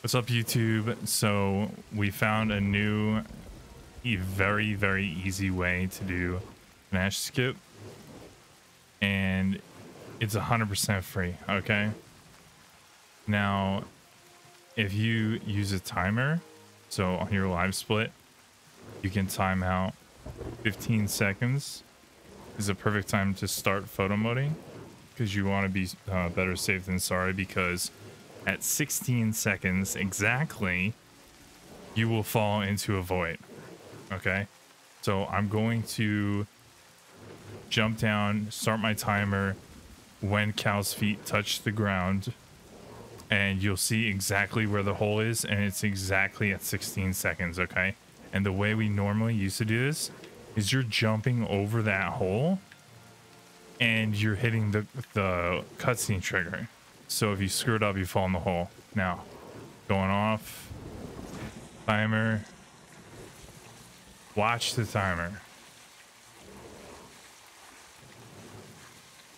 What's up, YouTube? So we found a new, very, very easy way to do Pnash skip. And it's 100% free, okay? Now, if you use a timer, so on your live split, you can time out 15 seconds is a perfect time to start photo moding because you want to be uh, better safe than sorry because at 16 seconds exactly you will fall into a void okay so i'm going to jump down start my timer when cal's feet touch the ground and you'll see exactly where the hole is and it's exactly at 16 seconds okay and the way we normally used to do this is you're jumping over that hole and you're hitting the the cutscene trigger. So if you screw it up, you fall in the hole. Now, going off. Timer. Watch the timer.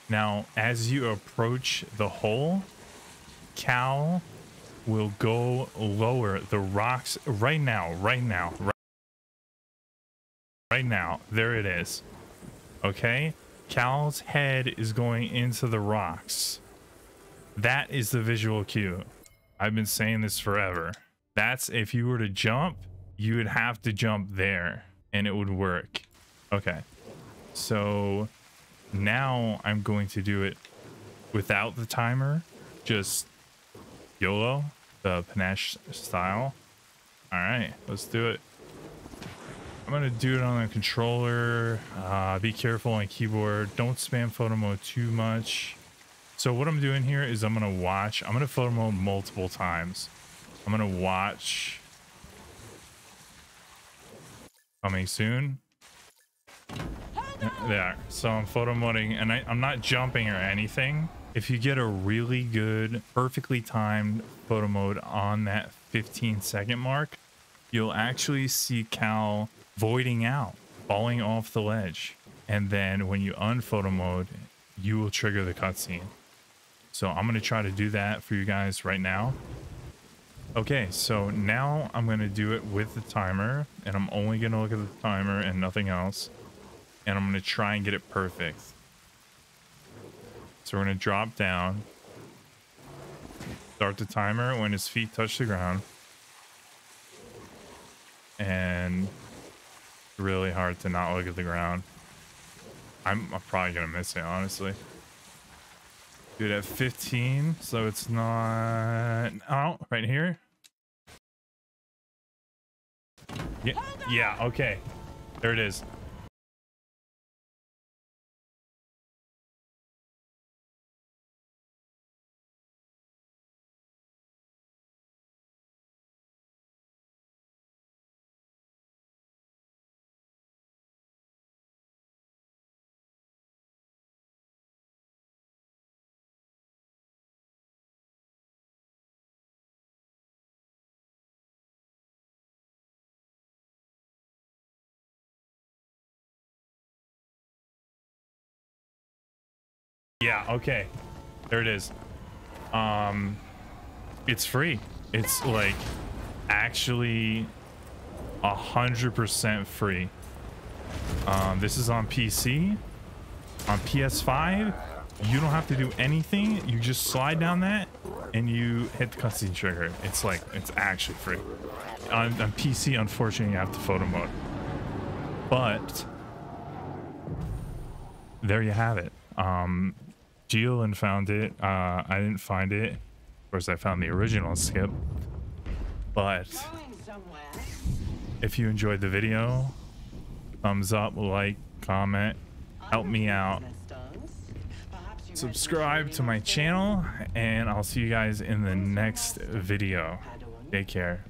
Now, as you approach the hole, Cal will go lower. The rocks right now, right now, right, right now. There it is. Okay? Cal's head is going into the rocks. That is the visual cue. I've been saying this forever. That's if you were to jump, you would have to jump there and it would work. Okay. So now I'm going to do it without the timer, just YOLO, the Pnash style. All right, let's do it. I'm gonna do it on the controller. Uh, be careful on keyboard. Don't spam photo mode too much. So what I'm doing here is I'm gonna watch. I'm gonna photo mode multiple times. I'm gonna watch. Coming soon. There. So I'm photo moding, and I, I'm not jumping or anything. If you get a really good, perfectly timed photo mode on that 15 second mark, you'll actually see Cal voiding out, falling off the ledge. And then when you unphoto mode, you will trigger the cutscene. So I'm going to try to do that for you guys right now. Okay, so now I'm going to do it with the timer, and I'm only going to look at the timer and nothing else. And I'm going to try and get it perfect. So we're going to drop down, start the timer when his feet touch the ground. And really hard to not look at the ground. I'm, I'm probably gonna miss it, honestly. Dude, at 15, so it's not... Oh, right here? Yeah, yeah, okay. There it is. Yeah, okay. There it is. Um it's free. It's like actually a hundred percent free. Um this is on PC. On PS5, you don't have to do anything. You just slide down that and you hit the cutscene trigger. It's like it's actually free. On, on PC, unfortunately, you have to photo mode. But there you have it. Um, Geolin found it. Uh, I didn't find it. Of course, I found the original skip. But if you enjoyed the video, thumbs up, like, comment, help me out. Subscribe to my channel, and I'll see you guys in the next video. Take care.